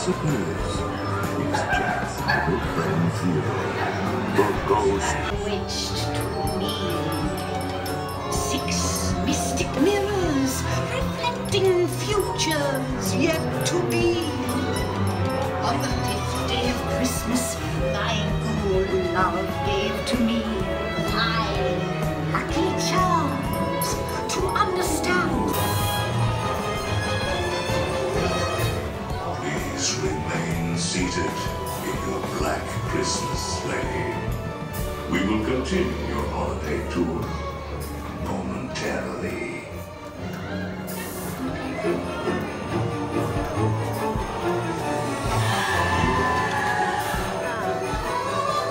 disappears. It's friend the ghost. To me. Six mystic mirrors reflecting futures yet to be. On the fifth day of Christmas, my ghoul love gave to me seated in your black Christmas sleigh. We will continue your holiday tour momentarily.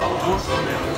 Almost there.